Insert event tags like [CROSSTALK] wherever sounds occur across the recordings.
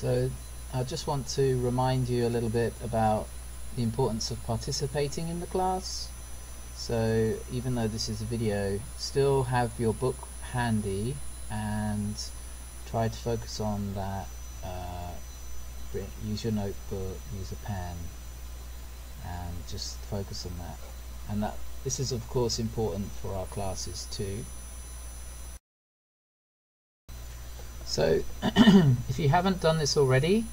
So I just want to remind you a little bit about the importance of participating in the class. So even though this is a video, still have your book handy and try to focus on that. Uh, use your notebook, use a pen, and just focus on that. And that this is of course important for our classes too. So [CLEARS THROAT] if you haven't done this already,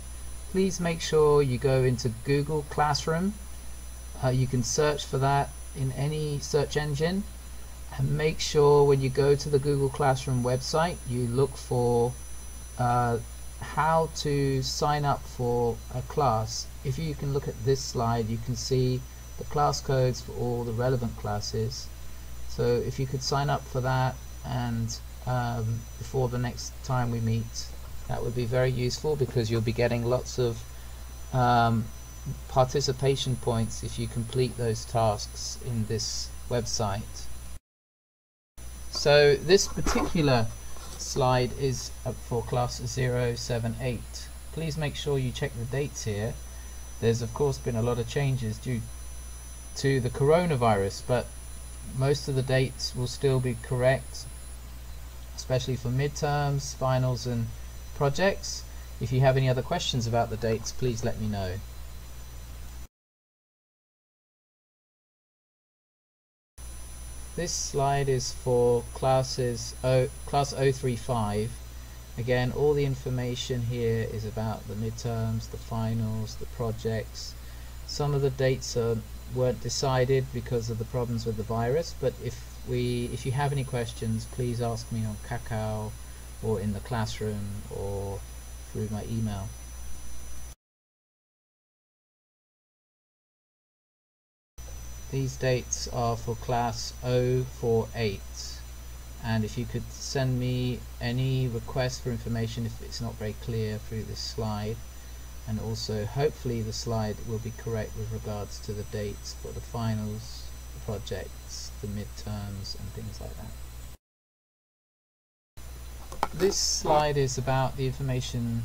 please make sure you go into Google Classroom. Uh, you can search for that in any search engine and make sure when you go to the Google Classroom website you look for uh, how to sign up for a class. If you can look at this slide you can see the class codes for all the relevant classes. So if you could sign up for that and um, before the next time we meet. That would be very useful because you'll be getting lots of um, participation points if you complete those tasks in this website. So this particular slide is for class 078. Please make sure you check the dates here. There's of course been a lot of changes due to the coronavirus, but most of the dates will still be correct especially for midterms, finals and projects. If you have any other questions about the dates, please let me know. This slide is for classes o, class 035. Again, all the information here is about the midterms, the finals, the projects. Some of the dates are, weren't decided because of the problems with the virus, but if we if you have any questions please ask me on Kakao or in the classroom or through my email. These dates are for class 048 and if you could send me any requests for information if it's not very clear through this slide. And also hopefully the slide will be correct with regards to the dates for the finals projects, the midterms and things like that. This slide is about the information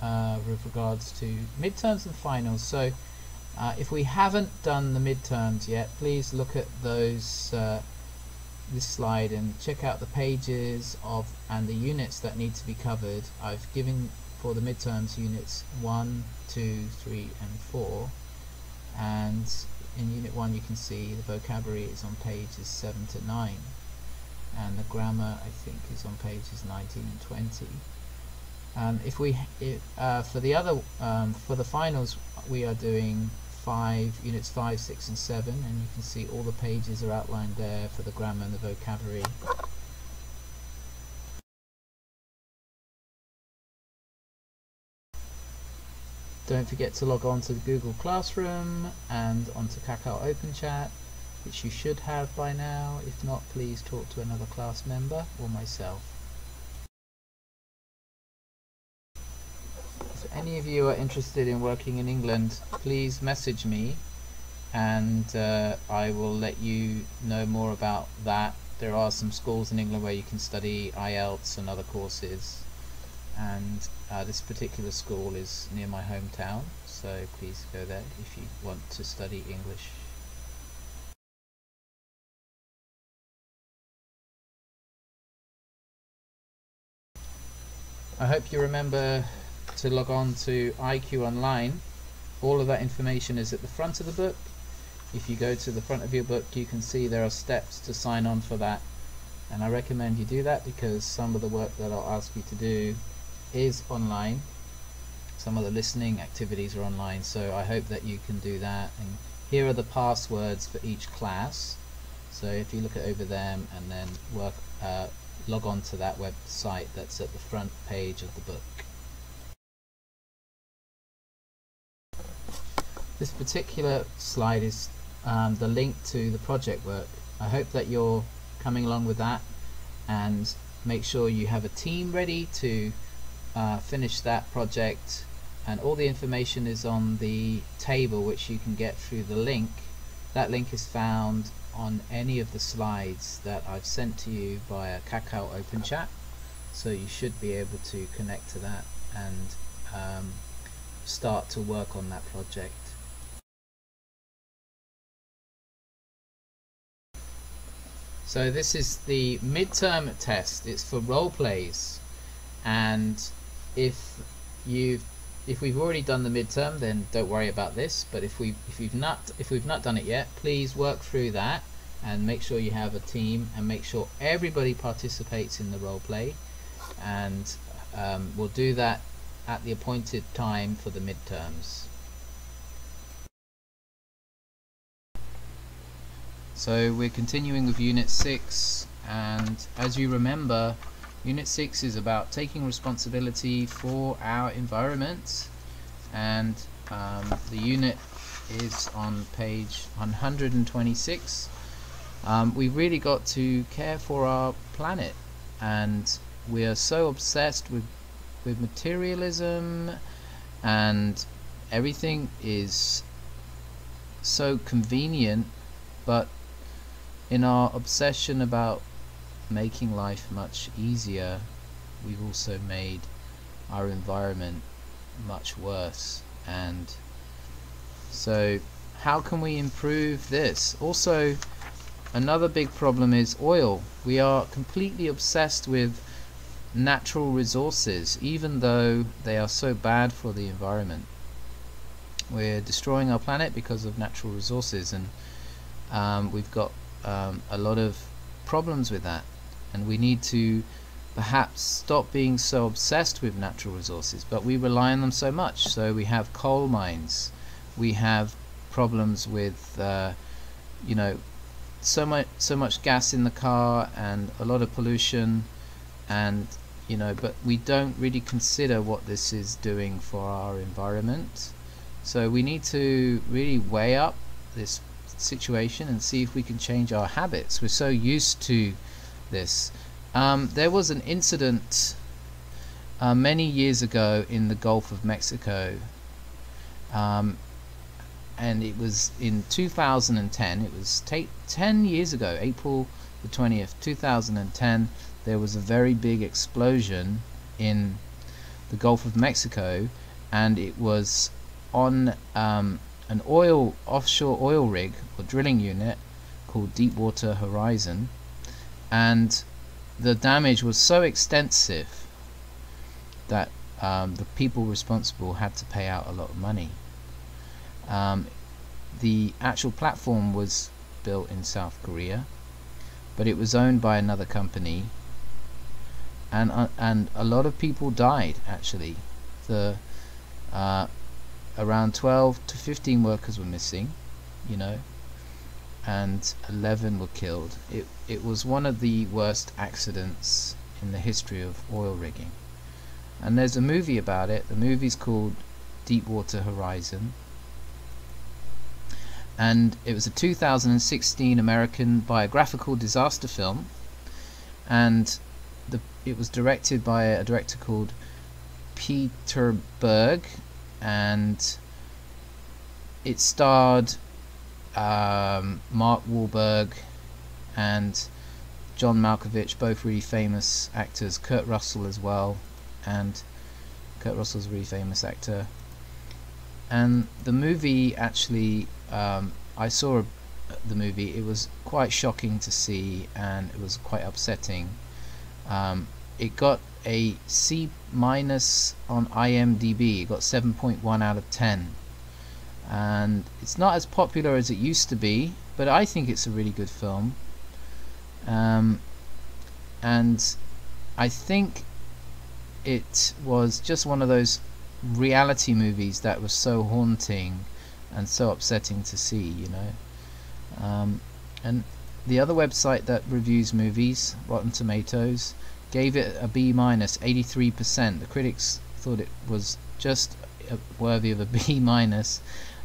uh, with regards to midterms and finals. So uh, if we haven't done the midterms yet, please look at those uh, this slide and check out the pages of and the units that need to be covered. I've given for the midterms units 1, 2, 3 and 4 and in Unit 1 you can see the vocabulary is on pages 7 to 9 and the grammar I think is on pages 19 and 20. Um, if we uh, for the other um, for the finals we are doing five units 5 6 and 7 and you can see all the pages are outlined there for the grammar and the vocabulary Don't forget to log on to the Google Classroom and onto Kakao OpenChat, which you should have by now. If not, please talk to another class member or myself. If any of you are interested in working in England, please message me and uh, I will let you know more about that. There are some schools in England where you can study IELTS and other courses and uh, this particular school is near my hometown so please go there if you want to study English. I hope you remember to log on to IQ Online. All of that information is at the front of the book. If you go to the front of your book you can see there are steps to sign on for that and I recommend you do that because some of the work that I'll ask you to do is online. Some of the listening activities are online so I hope that you can do that. And here are the passwords for each class. So if you look at over them and then work uh, log on to that website that's at the front page of the book. This particular slide is um, the link to the project work. I hope that you're coming along with that and make sure you have a team ready to uh, finish that project and all the information is on the table which you can get through the link that link is found on any of the slides that I've sent to you via Kakao Open Chat so you should be able to connect to that and um, start to work on that project. So this is the midterm test. It's for role plays, and if you've if we've already done the midterm, then don't worry about this. But if we if we've not if we've not done it yet, please work through that and make sure you have a team and make sure everybody participates in the role play. And um, we'll do that at the appointed time for the midterms. So we're continuing with Unit 6 and as you remember Unit 6 is about taking responsibility for our environment and um, the unit is on page 126 um, we've really got to care for our planet and we are so obsessed with with materialism and everything is so convenient but in our obsession about making life much easier we've also made our environment much worse. And so how can we improve this? Also another big problem is oil. We are completely obsessed with natural resources even though they are so bad for the environment. We're destroying our planet because of natural resources and um, we've got um, a lot of problems with that and we need to perhaps stop being so obsessed with natural resources but we rely on them so much. So we have coal mines. We have problems with uh, you know so much so much gas in the car and a lot of pollution and you know but we don't really consider what this is doing for our environment. So we need to really weigh up this situation and see if we can change our habits. We're so used to this. Um, there was an incident uh, many years ago in the Gulf of Mexico. Um, and it was in 2010 it was 10 years ago April the 20th 2010 there was a very big explosion in the Gulf of Mexico and it was on um, an oil offshore oil rig or drilling unit called Deepwater Horizon and the damage was so extensive that um, the people responsible had to pay out a lot of money. Um, the actual platform was built in South Korea, but it was owned by another company, and uh, and a lot of people died actually. The uh, around 12 to 15 workers were missing, you know, and 11 were killed. It it was one of the worst accidents in the history of oil rigging. And there's a movie about it. The movie's called Deepwater Horizon and it was a 2016 American biographical disaster film and the, it was directed by a director called Peter Berg and it starred um, Mark Wahlberg and John Malkovich, both really famous actors, Kurt Russell as well, and Kurt Russell's a really famous actor. And the movie actually um, I saw the movie. It was quite shocking to see, and it was quite upsetting. Um, it got a C minus on IMDb. It got 7.1 out of 10, and it's not as popular as it used to be. But I think it's a really good film. Um, and I think it was just one of those reality movies that was so haunting and so upsetting to see, you know. Um, and the other website that reviews movies, Rotten Tomatoes, gave it a B minus, 83%. The critics thought it was just worthy of a [LAUGHS] B minus.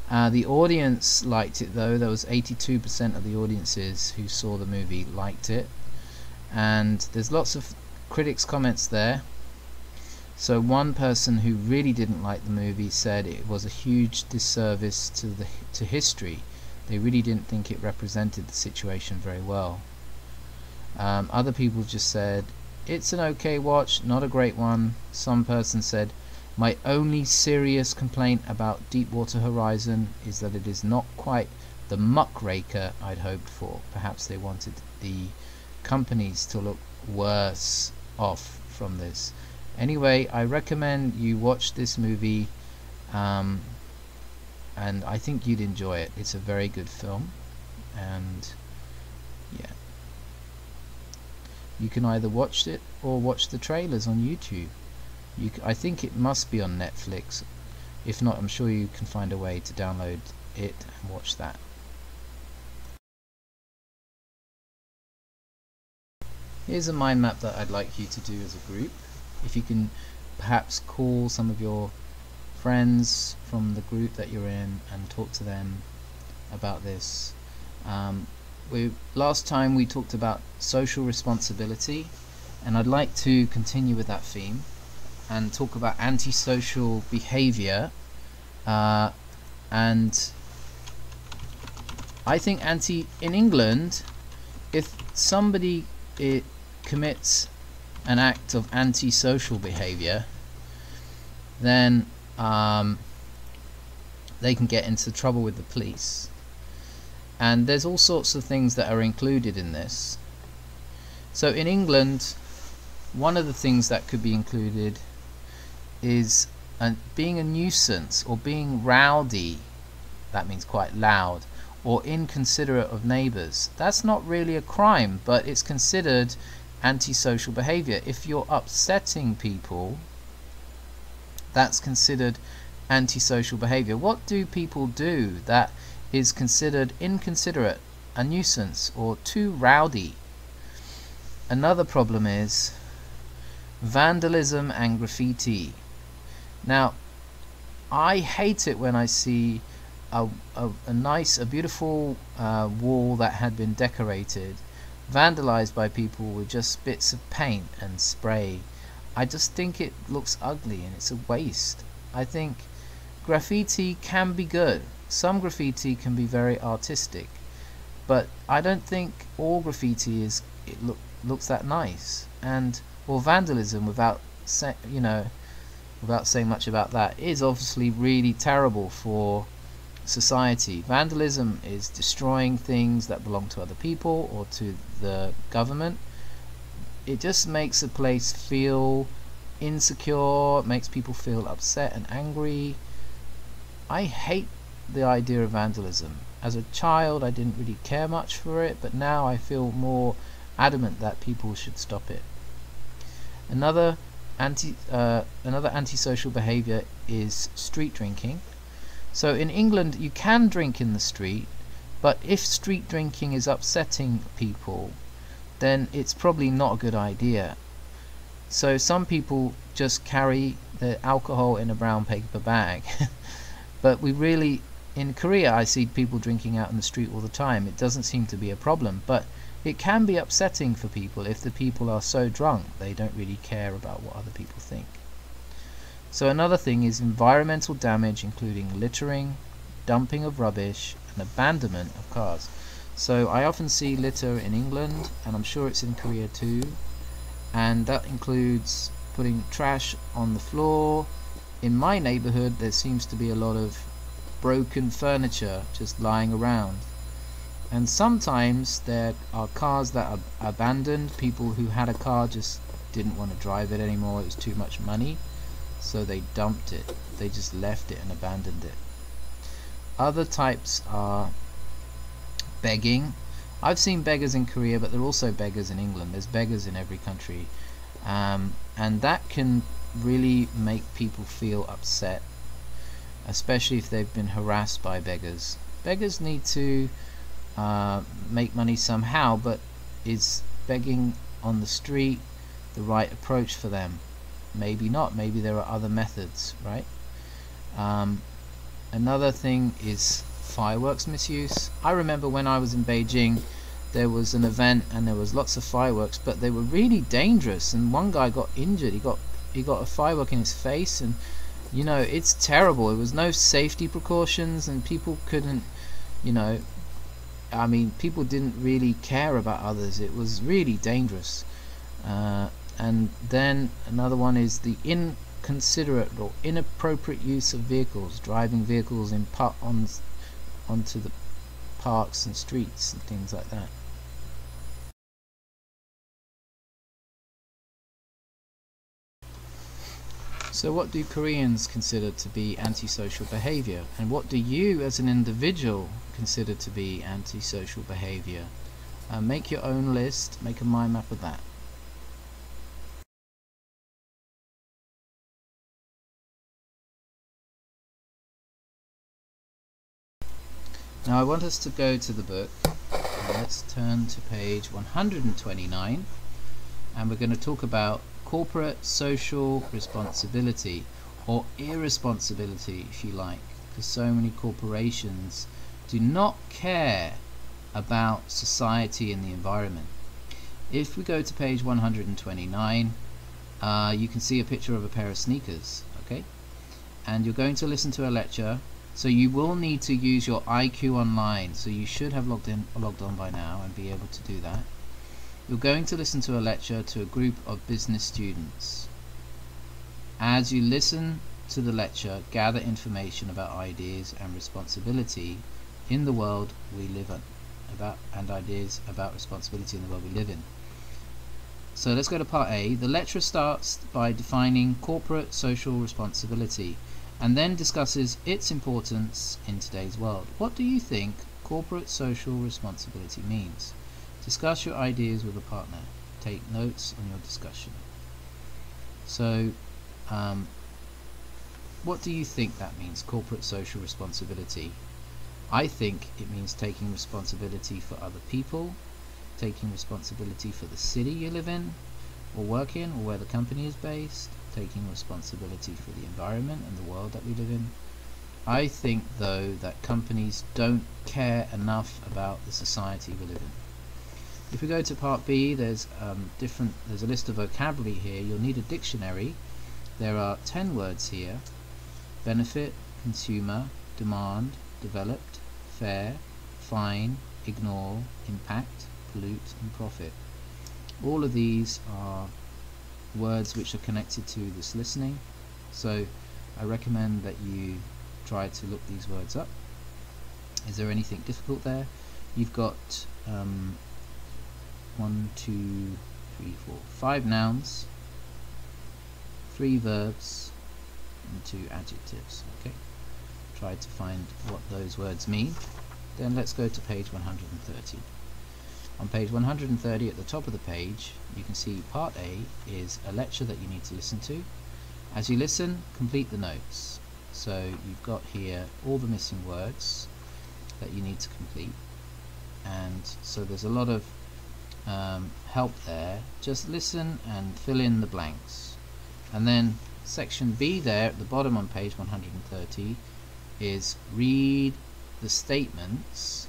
Uh, the audience liked it though. There was 82% of the audiences who saw the movie liked it, and there's lots of critics' comments there. So one person who really didn't like the movie said it was a huge disservice to the to history. They really didn't think it represented the situation very well. Um, other people just said it's an okay watch, not a great one. Some person said My only serious complaint about Deepwater Horizon is that it is not quite the muckraker I'd hoped for. Perhaps they wanted the companies to look worse off from this. Anyway, I recommend you watch this movie, um, and I think you'd enjoy it. It's a very good film, and yeah. You can either watch it or watch the trailers on YouTube. You, I think it must be on Netflix. If not, I'm sure you can find a way to download it and watch that. Here's a mind map that I'd like you to do as a group. If you can perhaps call some of your friends from the group that you're in and talk to them about this. Um, we last time we talked about social responsibility and I'd like to continue with that theme and talk about antisocial behavior uh, and I think anti in England if somebody it commits an act of antisocial behavior then um, they can get into trouble with the police. And there's all sorts of things that are included in this. So in England one of the things that could be included is an, being a nuisance or being rowdy, that means quite loud, or inconsiderate of neighbours. That's not really a crime, but it's considered antisocial behaviour. If you're upsetting people, that's considered antisocial behaviour. What do people do that is considered inconsiderate, a nuisance, or too rowdy? Another problem is vandalism and graffiti. Now, I hate it when I see a, a, a nice, a beautiful uh, wall that had been decorated vandalized by people with just bits of paint and spray. I just think it looks ugly and it's a waste. I think graffiti can be good. Some graffiti can be very artistic, but I don't think all graffiti is it look looks that nice. And or vandalism without you know without saying much about that, is obviously really terrible for society. Vandalism is destroying things that belong to other people or to the government. It just makes a place feel insecure, makes people feel upset and angry. I hate the idea of vandalism. As a child, I didn't really care much for it, but now I feel more adamant that people should stop it. Another anti uh, another antisocial behavior is street drinking. So in England you can drink in the street, but if street drinking is upsetting people, then it's probably not a good idea. So some people just carry the alcohol in a brown paper bag. [LAUGHS] but we really in Korea I see people drinking out in the street all the time. It doesn't seem to be a problem, but it can be upsetting for people if the people are so drunk they don't really care about what other people think. So another thing is environmental damage including littering, dumping of rubbish and abandonment of cars. So I often see litter in England and I'm sure it's in Korea too and that includes putting trash on the floor. In my neighborhood there seems to be a lot of broken furniture just lying around and sometimes there are cars that are abandoned. People who had a car just didn't want to drive it anymore. It was too much money. So they dumped it. They just left it and abandoned it. Other types are begging. I've seen beggars in Korea but there are also beggars in England. There's beggars in every country. Um, and that can really make people feel upset especially if they've been harassed by beggars. Beggars need to uh, make money somehow, but is begging on the street the right approach for them? Maybe not. Maybe there are other methods, right? Um, another thing is fireworks misuse. I remember when I was in Beijing, there was an event and there was lots of fireworks, but they were really dangerous. And one guy got injured. He got he got a firework in his face, and you know it's terrible. There was no safety precautions, and people couldn't, you know, I mean, people didn't really care about others. It was really dangerous. Uh, and then another one is the inconsiderate or inappropriate use of vehicles, driving vehicles in par- on, onto the parks and streets and things like that. So what do Koreans consider to be antisocial behavior? And what do you as an individual consider to be antisocial behavior? Uh, make your own list, make a mind map of that. Now I want us to go to the book. Let's turn to page 129 and we're going to talk about corporate social responsibility or irresponsibility if you like because so many corporations do not care about society and the environment. If we go to page 129 uh, you can see a picture of a pair of sneakers okay? And you're going to listen to a lecture so you will need to use your IQ online. So you should have logged in logged on by now and be able to do that you're going to listen to a lecture to a group of business students. As you listen to the lecture, gather information about ideas and responsibility in the world we live in, about and ideas about responsibility in the world we live in. So let's go to part A. The lecture starts by defining corporate social responsibility and then discusses its importance in today's world. What do you think corporate social responsibility means? Discuss your ideas with a partner. Take notes on your discussion. So, um, what do you think that means, corporate social responsibility? I think it means taking responsibility for other people, taking responsibility for the city you live in, or work in, or where the company is based, taking responsibility for the environment and the world that we live in. I think, though, that companies don't care enough about the society we live in. If we go to part B, there's um, different. There's a list of vocabulary here. You'll need a dictionary. There are ten words here: benefit, consumer, demand, developed, fair, fine, ignore, impact, pollute, and profit. All of these are words which are connected to this listening. So I recommend that you try to look these words up. Is there anything difficult there? You've got um, one, two, three, four, five nouns, three verbs, and two adjectives. Okay, try to find what those words mean. Then let's go to page 130. On page 130 at the top of the page you can see part A is a lecture that you need to listen to. As you listen, complete the notes. So you've got here all the missing words that you need to complete and so there's a lot of um, help there just listen and fill in the blanks. And then section B there at the bottom on page 130 is read the statements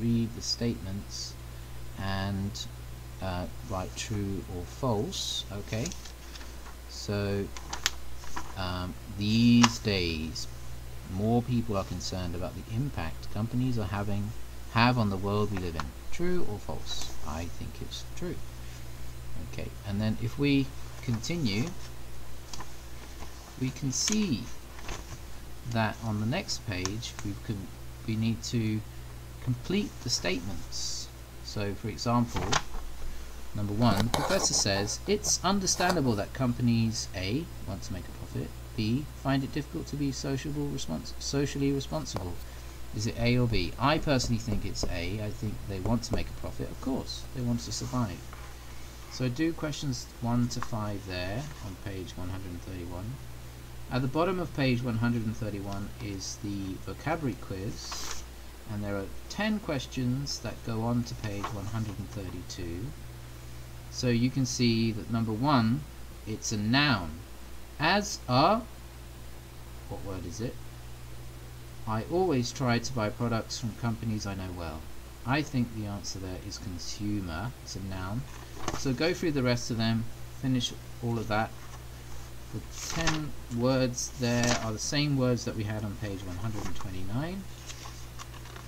read the statements and uh, write true or false okay? So um, these days more people are concerned about the impact companies are having have on the world we live in True or false? I think it's true. Okay, and then if we continue, we can see that on the next page we can we need to complete the statements. So for example, number one, professor says it's understandable that companies A want to make a profit, B find it difficult to be sociable respons socially responsible, is it A or B? I personally think it's A. I think they want to make a profit. Of course, they want to survive. So I do questions 1 to 5 there on page 131. At the bottom of page 131 is the vocabulary quiz and there are 10 questions that go on to page 132. So you can see that number 1 it's a noun. As a what word is it? I always try to buy products from companies I know well. I think the answer there is consumer. It's a noun. So go through the rest of them, finish all of that. The 10 words there are the same words that we had on page 129.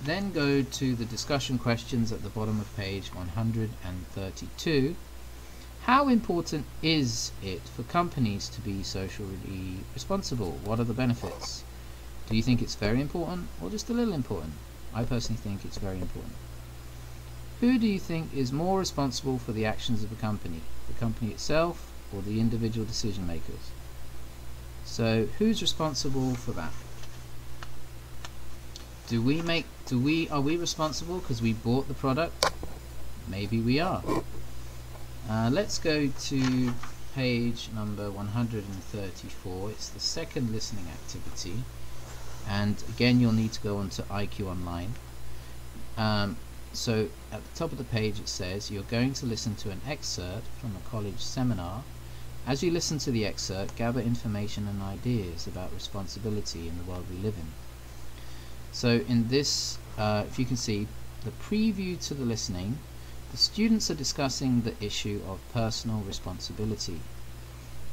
Then go to the discussion questions at the bottom of page 132. How important is it for companies to be socially responsible? What are the benefits? Do you think it's very important or just a little important? I personally think it's very important. Who do you think is more responsible for the actions of a company? The company itself or the individual decision makers? So who's responsible for that? Do we make do we are we responsible because we bought the product? Maybe we are. Uh, let's go to page number 134. It's the second listening activity. And again, you'll need to go onto IQ Online. Um, so at the top of the page it says you're going to listen to an excerpt from a college seminar. As you listen to the excerpt, gather information and ideas about responsibility in the world we live in. So in this, uh, if you can see, the preview to the listening the students are discussing the issue of personal responsibility.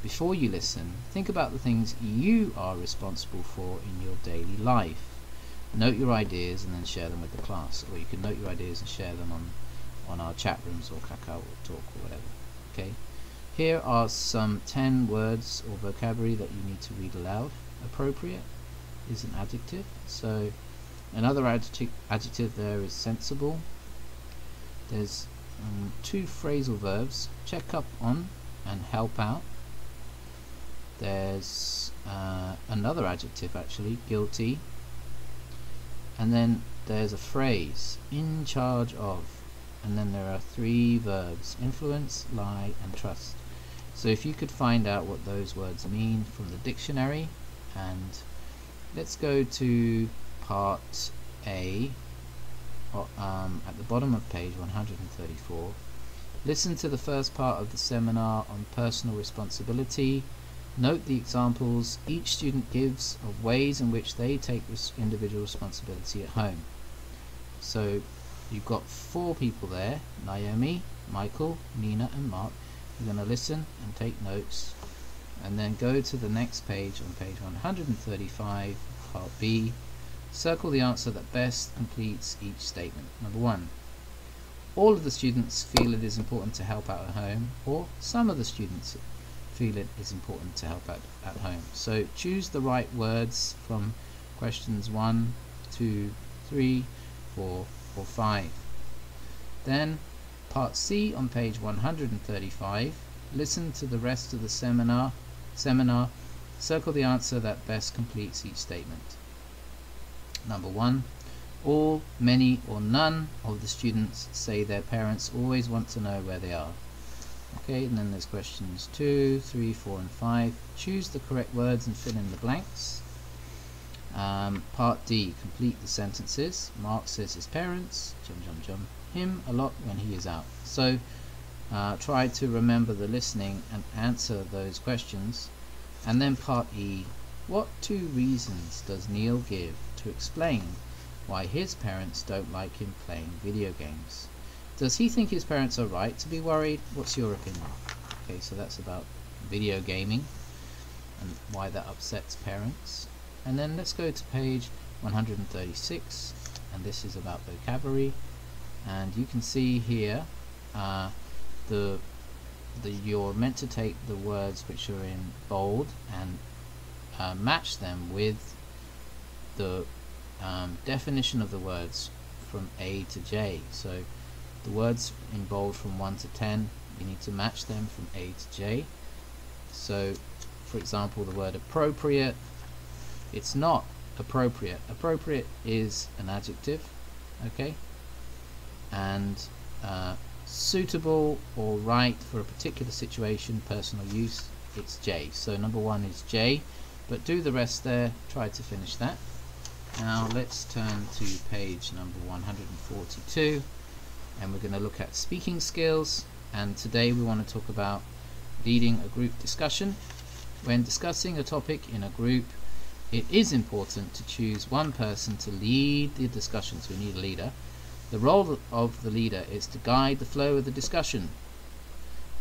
Before you listen, think about the things you are responsible for in your daily life. Note your ideas and then share them with the class, or you can note your ideas and share them on, on our chat rooms or Kakao or Talk or whatever. Okay. Here are some 10 words or vocabulary that you need to read aloud. Appropriate is an adjective, so another adjective, adjective there is sensible, there's um, two phrasal verbs check up on and help out there's uh, another adjective actually guilty. And then there's a phrase in charge of. And then there are three verbs influence lie and trust. So if you could find out what those words mean from the dictionary and let's go to part A um, at the bottom of page 134 listen to the first part of the seminar on personal responsibility note the examples each student gives of ways in which they take individual responsibility at home. So you've got four people there Naomi, Michael, Nina and Mark. You're going to listen and take notes and then go to the next page on page 135 part B. Circle the answer that best completes each statement. Number one, all of the students feel it is important to help out at home, or some of the students feel it is important to help out at home. So choose the right words from questions 1, 2, 3, 4, or 5. Then, part C on page 135, listen to the rest of the seminar, seminar, circle the answer that best completes each statement. Number one, all, many, or none of the students say their parents always want to know where they are. Okay, and then there's questions 2, 3, 4, and 5. Choose the correct words and fill in the blanks. Um, part D, complete the sentences. Mark says his parents, jum jum jum, him a lot when he is out. So uh, try to remember the listening and answer those questions. And then part E, what two reasons does Neil give to explain why his parents don't like him playing video games. Does he think his parents are right to be worried? What's your opinion? Okay, so that's about video gaming and why that upsets parents. And then let's go to page 136 and this is about vocabulary and you can see here uh, the the you're meant to take the words which are in bold and uh, match them with the um, definition of the words from A to J. So the words in bold from 1 to 10, you need to match them from A to J. So, for example, the word appropriate, it's not appropriate. Appropriate is an adjective, okay? And uh, suitable or right for a particular situation, personal use, it's J. So number one is J, but do the rest there, try to finish that. Now let's turn to page number 142 and we're going to look at speaking skills and today we want to talk about leading a group discussion. When discussing a topic in a group it is important to choose one person to lead the discussion so we need a leader. The role of the leader is to guide the flow of the discussion.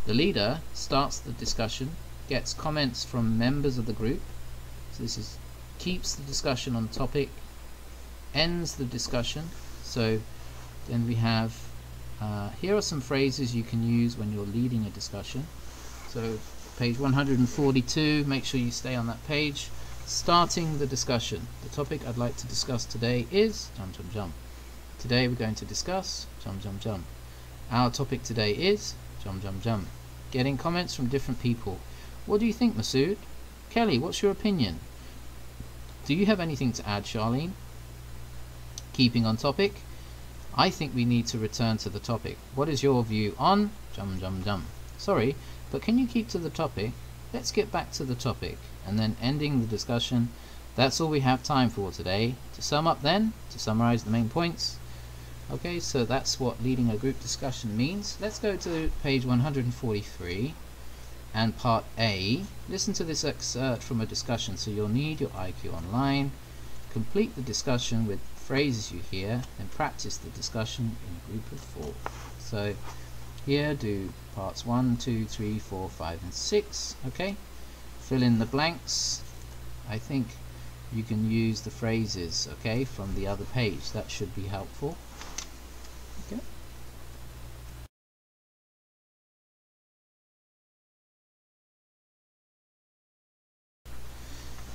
The leader starts the discussion, gets comments from members of the group, so this is keeps the discussion on topic, ends the discussion. So then we have uh, here are some phrases you can use when you're leading a discussion. So page 142, make sure you stay on that page. Starting the discussion. The topic I'd like to discuss today is jump jump jump. Today we're going to discuss jump jump jump. Our topic today is jump jump jump. Getting comments from different people. What do you think, Masood? Kelly, what's your opinion? Do you have anything to add, Charlene? Keeping on topic, I think we need to return to the topic. What is your view on jum jum jum? Sorry, but can you keep to the topic? Let's get back to the topic and then ending the discussion. That's all we have time for today. To sum up then, to summarize the main points. Okay, so that's what leading a group discussion means. Let's go to page 143 and part A. Listen to this excerpt from a discussion. So you'll need your IQ online. Complete the discussion with phrases you hear, then practice the discussion in a group of four. So here do parts 1, 2, 3, 4, 5 and 6. Okay, fill in the blanks. I think you can use the phrases okay from the other page that should be helpful okay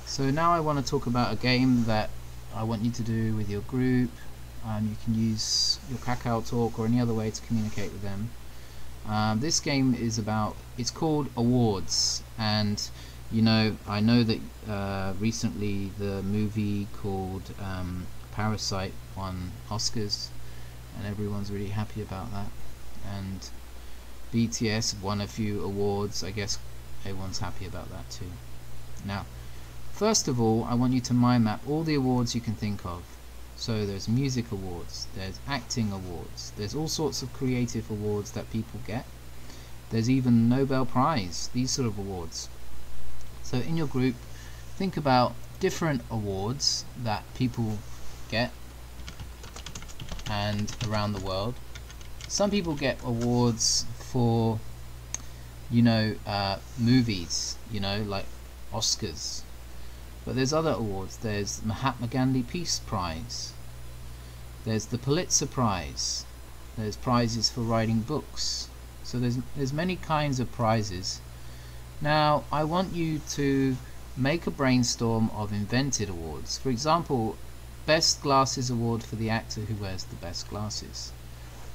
so now I want to talk about a game that I want you to do with your group. Um, you can use your Kakao Talk or any other way to communicate with them. Um, this game is about, it's called Awards and you know, I know that uh, recently the movie called um, Parasite won Oscars and everyone's really happy about that and BTS won a few awards I guess everyone's happy about that too now First of all, I want you to mind map all the awards you can think of. So there's music awards, there's acting awards, there's all sorts of creative awards that people get. There's even Nobel Prize, these sort of awards. So in your group, think about different awards that people get and around the world. Some people get awards for, you know, uh, movies, you know, like Oscars but there's other awards. There's Mahatma Gandhi Peace Prize. There's the Pulitzer Prize. There's prizes for writing books. So there's there's many kinds of prizes. Now I want you to make a brainstorm of invented awards. For example, Best Glasses Award for the actor who wears the best glasses.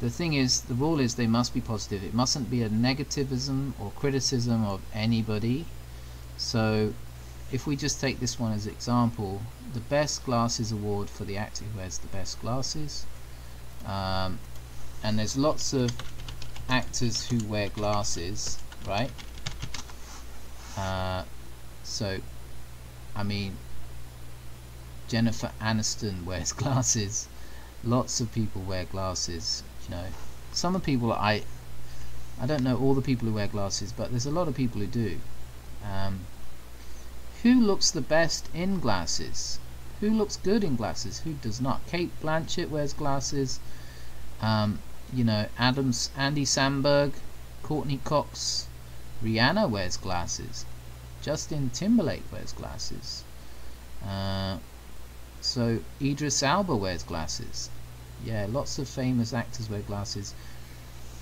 The thing is, the rule is they must be positive. It mustn't be a negativism or criticism of anybody. So if we just take this one as example, the best glasses award for the actor who has the best glasses. Um, and there's lots of actors who wear glasses, right? Uh, so, I mean, Jennifer Aniston [LAUGHS] wears glasses. Lots of people wear glasses, you know. Some of people I, I don't know all the people who wear glasses, but there's a lot of people who do. Um, who looks the best in glasses? Who looks good in glasses? Who does not? Cate Blanchett wears glasses. Um, you know, Adams, Andy Samberg, Courteney Cox, Rihanna wears glasses. Justin Timberlake wears glasses. Uh, so Idris Elba wears glasses. Yeah, lots of famous actors wear glasses.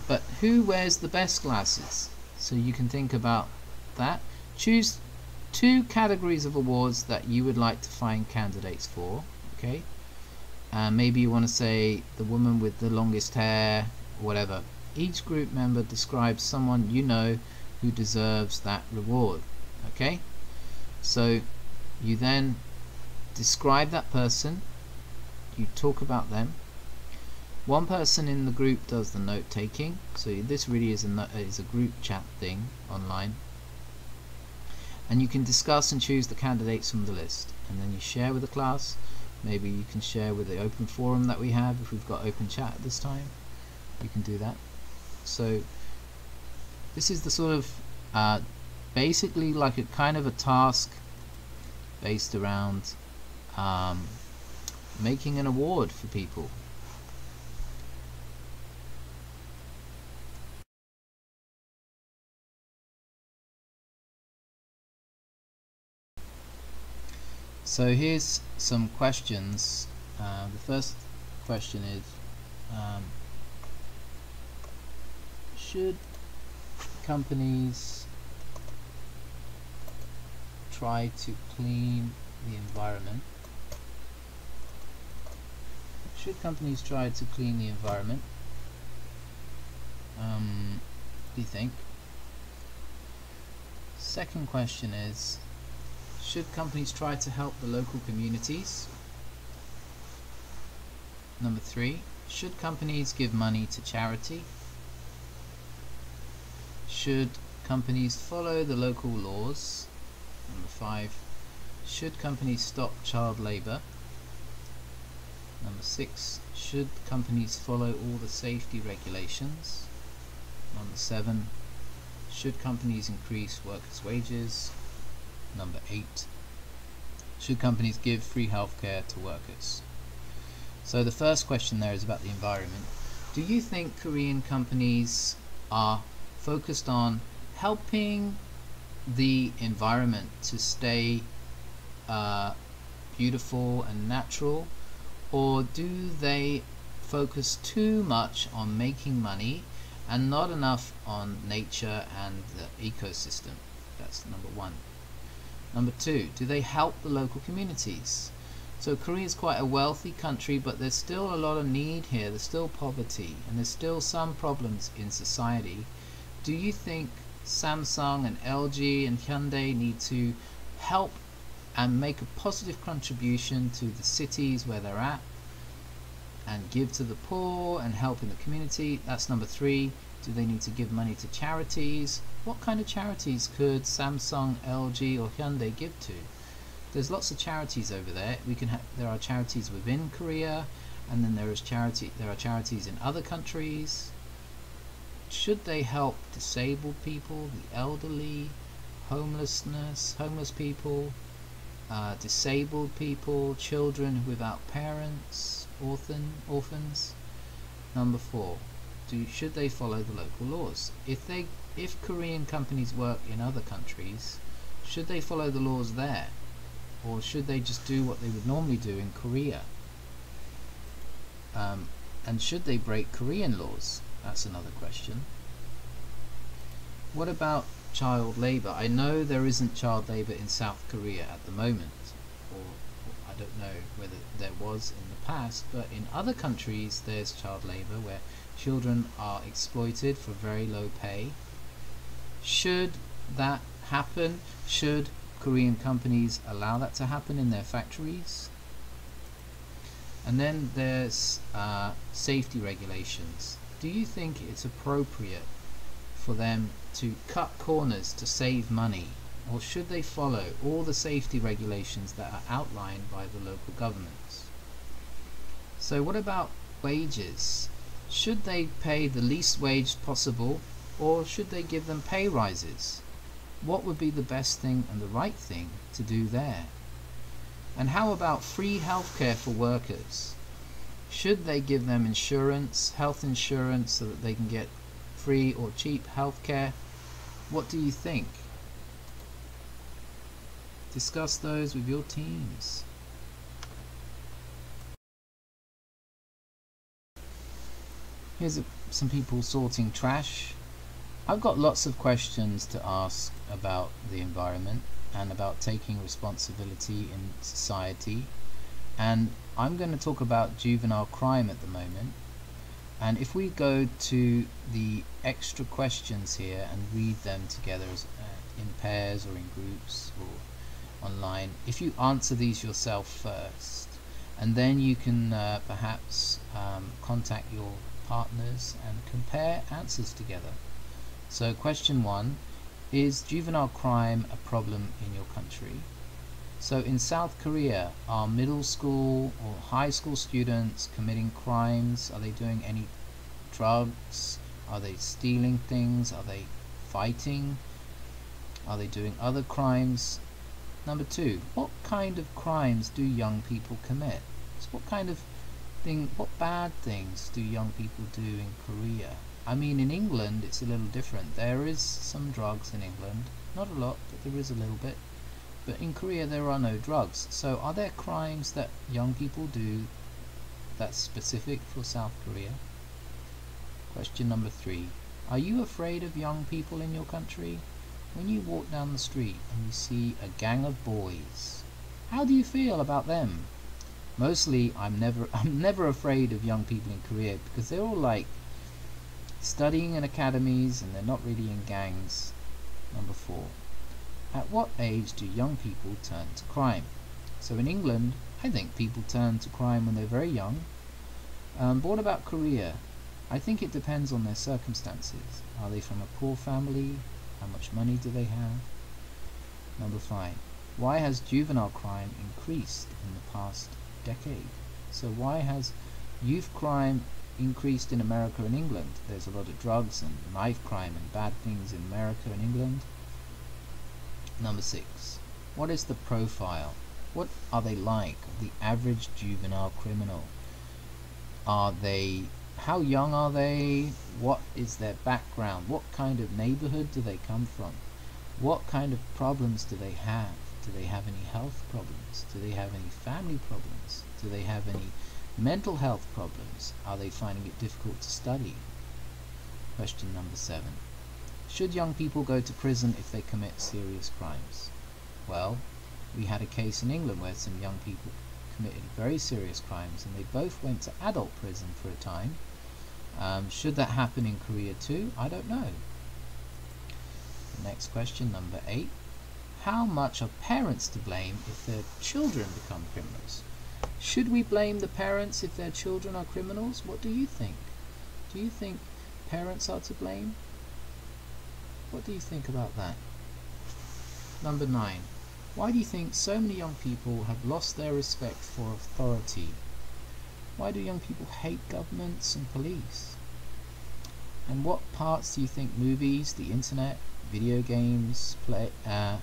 But who wears the best glasses? So you can think about that. Choose two categories of awards that you would like to find candidates for okay? Uh, maybe you want to say the woman with the longest hair whatever. Each group member describes someone you know who deserves that reward okay? So you then describe that person you talk about them. One person in the group does the note taking so this really is a, is a group chat thing online and you can discuss and choose the candidates from the list. And then you share with the class. Maybe you can share with the open forum that we have if we've got open chat at this time. You can do that. So this is the sort of uh, basically like a kind of a task based around um, making an award for people So here's some questions. Uh, the first question is, um, should companies try to clean the environment? Should companies try to clean the environment? Um, do you think? Second question is should companies try to help the local communities number three should companies give money to charity should companies follow the local laws number five should companies stop child labor Number six, should companies follow all the safety regulations? Number seven, should companies increase workers' wages? Number eight, should companies give free healthcare to workers? So the first question there is about the environment. Do you think Korean companies are focused on helping the environment to stay uh, beautiful and natural or do they focus too much on making money and not enough on nature and the ecosystem? That's number one. Number two, do they help the local communities? So Korea is quite a wealthy country, but there's still a lot of need here. There's still poverty, and there's still some problems in society. Do you think Samsung and LG and Hyundai need to help and make a positive contribution to the cities where they're at and give to the poor and help in the community. That's number three. Do they need to give money to charities? What kind of charities could Samsung, LG or Hyundai give to? There's lots of charities over there. We can there are charities within Korea and then there is charity there are charities in other countries. Should they help disabled people, the elderly, homelessness, homeless people, uh, disabled people, children without parents, orphan, orphans. Number four, do, should they follow the local laws? If they, if Korean companies work in other countries, should they follow the laws there, or should they just do what they would normally do in Korea? Um, and should they break Korean laws? That's another question. What about child labour. I know there isn't child labour in South Korea at the moment, or, or, I don't know whether there was in the past, but in other countries there's child labour where children are exploited for very low pay. Should that happen? Should Korean companies allow that to happen in their factories? And then there's uh, safety regulations. Do you think it's appropriate for them to cut corners to save money or should they follow all the safety regulations that are outlined by the local governments? So what about wages? Should they pay the least wage possible or should they give them pay rises? What would be the best thing and the right thing to do there? And how about free healthcare for workers? Should they give them insurance, health insurance, so that they can get free or cheap healthcare. What do you think? Discuss those with your teams. Here's a, some people sorting trash. I've got lots of questions to ask about the environment and about taking responsibility in society and I'm going to talk about juvenile crime at the moment and if we go to the extra questions here and read them together as, uh, in pairs or in groups or online, if you answer these yourself first, and then you can uh, perhaps um, contact your partners and compare answers together. So question one, is juvenile crime a problem in your country? So in South Korea, are middle school or high school students committing crimes? Are they doing any drugs? Are they stealing things? Are they fighting? Are they doing other crimes? Number two, what kind of crimes do young people commit? So what kind of thing, what bad things do young people do in Korea? I mean, in England, it's a little different. There is some drugs in England. Not a lot, but there is a little bit. But in Korea there are no drugs. So are there crimes that young people do that's specific for South Korea? Question number three. Are you afraid of young people in your country? When you walk down the street and you see a gang of boys, how do you feel about them? Mostly, I'm never [LAUGHS] I'm never afraid of young people in Korea because they're all like studying in academies and they're not really in gangs. Number four. At what age do young people turn to crime? So in England, I think people turn to crime when they're very young. Um, but what about Korea? I think it depends on their circumstances. Are they from a poor family? How much money do they have? Number five. Why has juvenile crime increased in the past decade? So why has youth crime increased in America and England? There's a lot of drugs and knife crime and bad things in America and England. Number six. What is the profile? What are they like? The average juvenile criminal. Are they how young are they? What is their background? What kind of neighborhood do they come from? What kind of problems do they have? Do they have any health problems? Do they have any family problems? Do they have any mental health problems? Are they finding it difficult to study? Question number seven. Should young people go to prison if they commit serious crimes? Well, we had a case in England where some young people committed very serious crimes and they both went to adult prison for a time um, should that happen in Korea too? I don't know. Next question, number eight. How much are parents to blame if their children become criminals? Should we blame the parents if their children are criminals? What do you think? Do you think parents are to blame? What do you think about that? Number nine. Why do you think so many young people have lost their respect for authority why do young people hate governments and police? And what parts do you think movies, the internet, video games play uh,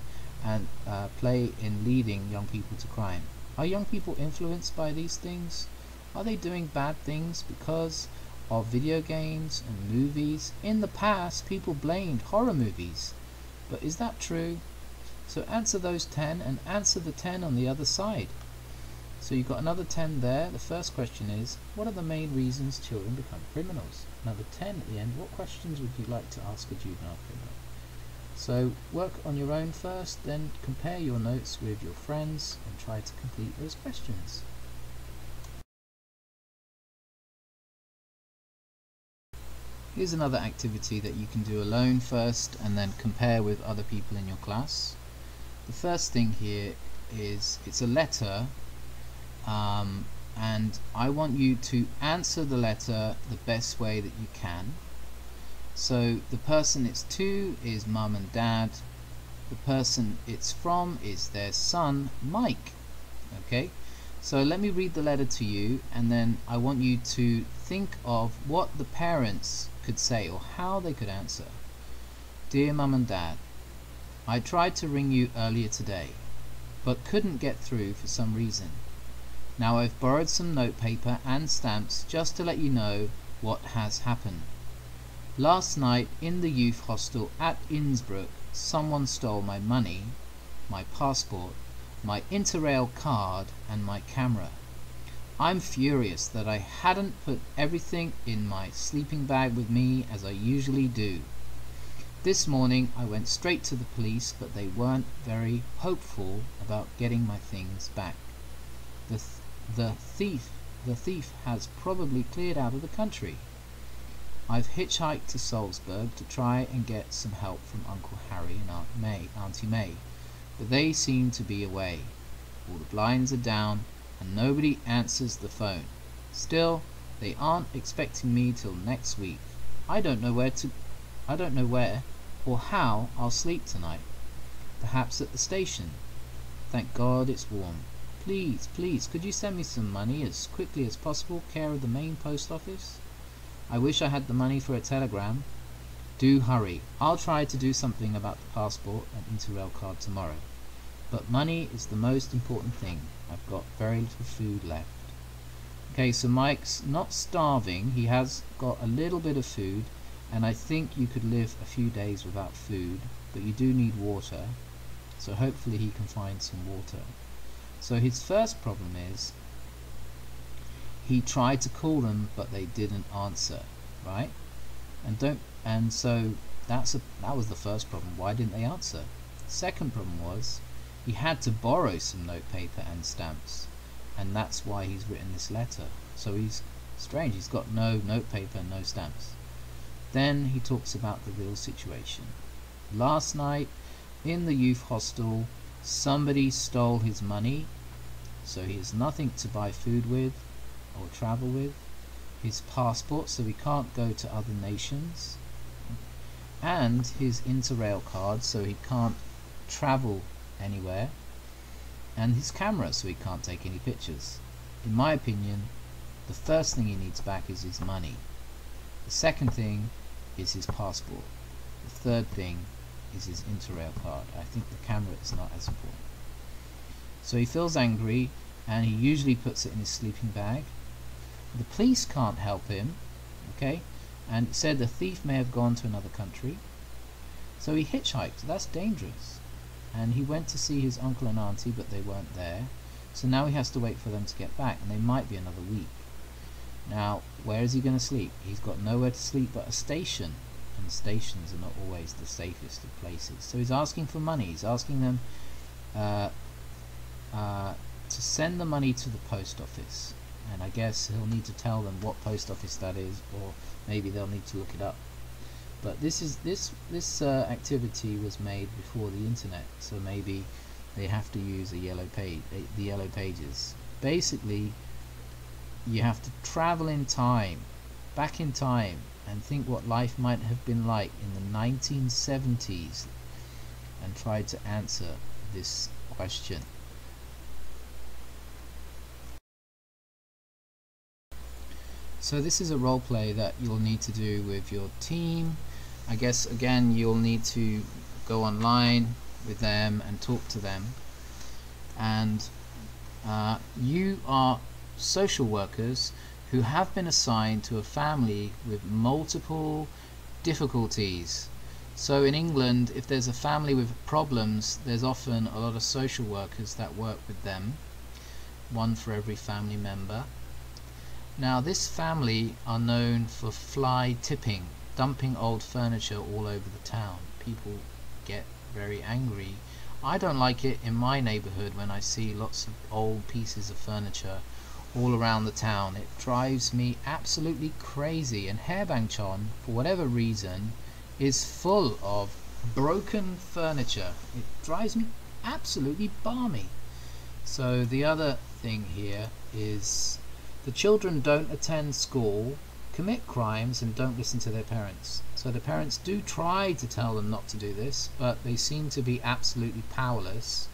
and uh, play in leading young people to crime? Are young people influenced by these things? Are they doing bad things because of video games and movies? In the past, people blamed horror movies. But is that true? So answer those 10 and answer the 10 on the other side. So you've got another 10 there. The first question is, what are the main reasons children become criminals? Another 10 at the end, what questions would you like to ask a juvenile criminal? So work on your own first, then compare your notes with your friends and try to complete those questions. Here's another activity that you can do alone first and then compare with other people in your class. The first thing here is it's a letter um, and I want you to answer the letter the best way that you can so the person it's to is mum and dad. The person it's from is their son Mike. Okay? So let me read the letter to you and then I want you to think of what the parents could say or how they could answer. Dear mum and dad I tried to ring you earlier today but couldn't get through for some reason. Now I've borrowed some notepaper and stamps just to let you know what has happened. Last night in the youth hostel at Innsbruck someone stole my money, my passport, my Interrail card and my camera. I'm furious that I hadn't put everything in my sleeping bag with me as I usually do. This morning I went straight to the police but they weren't very hopeful about getting my things back. The th the thief the thief has probably cleared out of the country. I've hitchhiked to Salzburg to try and get some help from Uncle Harry and Aunt May, Auntie May, but they seem to be away. All the blinds are down and nobody answers the phone. Still, they aren't expecting me till next week. I don't know where to I don't know where or how I'll sleep tonight. Perhaps at the station. Thank God it's warm. Please, please, could you send me some money as quickly as possible, care of the main post office? I wish I had the money for a telegram. Do hurry. I'll try to do something about the passport and interrail card tomorrow. But money is the most important thing. I've got very little food left. Okay, so Mike's not starving. He has got a little bit of food, and I think you could live a few days without food, but you do need water. So hopefully he can find some water. So his first problem is he tried to call them but they didn't answer, right? And don't and so that's a, that was the first problem. Why didn't they answer? Second problem was he had to borrow some notepaper and stamps, and that's why he's written this letter. So he's strange. He's got no notepaper, no stamps. Then he talks about the real situation. Last night in the youth hostel, somebody stole his money, so he has nothing to buy food with or travel with. His passport, so he can't go to other nations and his Interrail card so he can't travel anywhere and his camera so he can't take any pictures. In my opinion, the first thing he needs back is his money. The second thing is his passport. The third thing is his Interrail card. I think the camera is not as important. So he feels angry and he usually puts it in his sleeping bag. The police can't help him, okay? and it said the thief may have gone to another country. So he hitchhiked. That's dangerous. And he went to see his uncle and auntie, but they weren't there. So now he has to wait for them to get back, and they might be another week. Now, where is he going to sleep? He's got nowhere to sleep but a station, and stations are not always the safest of places. So he's asking for money. He's asking them uh, uh, to send the money to the post office and I guess he'll need to tell them what post office that is or maybe they'll need to look it up. But this is this this uh, activity was made before the internet so maybe they have to use a yellow page the yellow pages. Basically you have to travel in time back in time and think what life might have been like in the 1970s and try to answer this question So this is a role play that you'll need to do with your team. I guess again you'll need to go online with them and talk to them. And uh, you are social workers who have been assigned to a family with multiple difficulties. So in England, if there's a family with problems, there's often a lot of social workers that work with them, one for every family member. Now this family are known for fly tipping, dumping old furniture all over the town. People get very angry. I don't like it in my neighborhood when I see lots of old pieces of furniture all around the town. It drives me absolutely crazy and Haebangchon, for whatever reason, is full of broken furniture. It drives me absolutely balmy. So the other thing here is the children don't attend school, commit crimes, and don't listen to their parents. So the parents do try to tell them not to do this, but they seem to be absolutely powerless.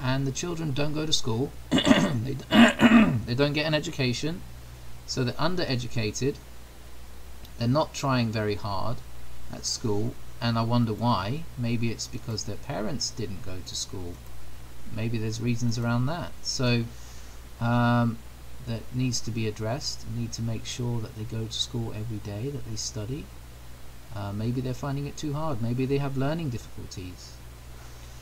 And the children don't go to school, [CLEARS THROAT] they, [CLEARS THROAT] they don't get an education, so they're undereducated. They're not trying very hard at school, and I wonder why. Maybe it's because their parents didn't go to school. Maybe there's reasons around that. So um, that needs to be addressed. need to make sure that they go to school every day, that they study. Uh, maybe they're finding it too hard. Maybe they have learning difficulties.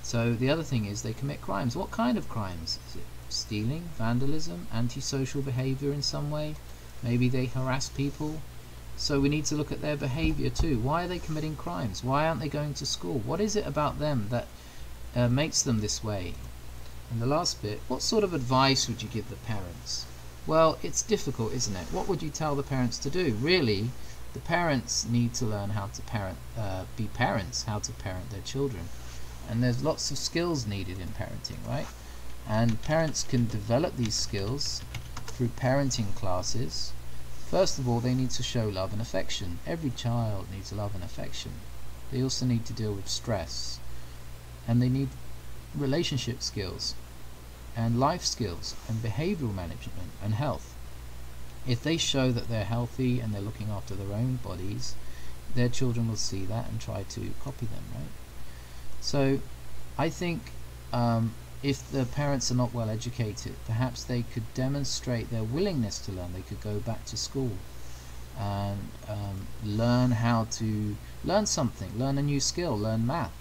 So the other thing is they commit crimes. What kind of crimes? Is it stealing, vandalism, antisocial behavior in some way? Maybe they harass people. So we need to look at their behavior too. Why are they committing crimes? Why aren't they going to school? What is it about them that uh, makes them this way? And the last bit, what sort of advice would you give the parents? Well, it's difficult, isn't it? What would you tell the parents to do? Really, the parents need to learn how to parent, uh, be parents, how to parent their children. And there's lots of skills needed in parenting, right? And parents can develop these skills through parenting classes. First of all, they need to show love and affection. Every child needs love and affection. They also need to deal with stress. And they need relationship skills and life skills and behavioral management and health. If they show that they're healthy and they're looking after their own bodies, their children will see that and try to copy them, right? So I think um, if the parents are not well educated, perhaps they could demonstrate their willingness to learn. They could go back to school and um, learn how to learn something, learn a new skill, learn math.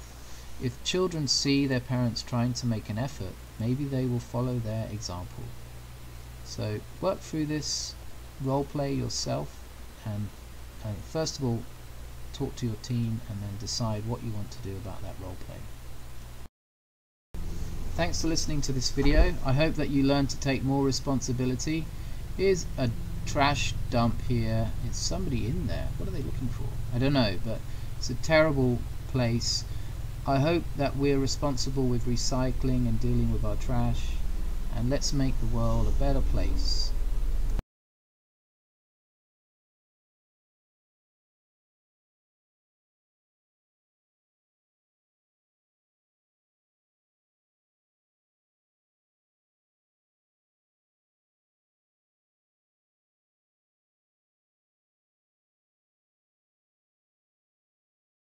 If children see their parents trying to make an effort, maybe they will follow their example. So work through this role play yourself and, and first of all talk to your team, and then decide what you want to do about that role play. Thanks for listening to this video. I hope that you learn to take more responsibility. Here's a trash dump here. It's somebody in there. What are they looking for? I don't know, but it's a terrible place. I hope that we're responsible with recycling and dealing with our trash. And let's make the world a better place.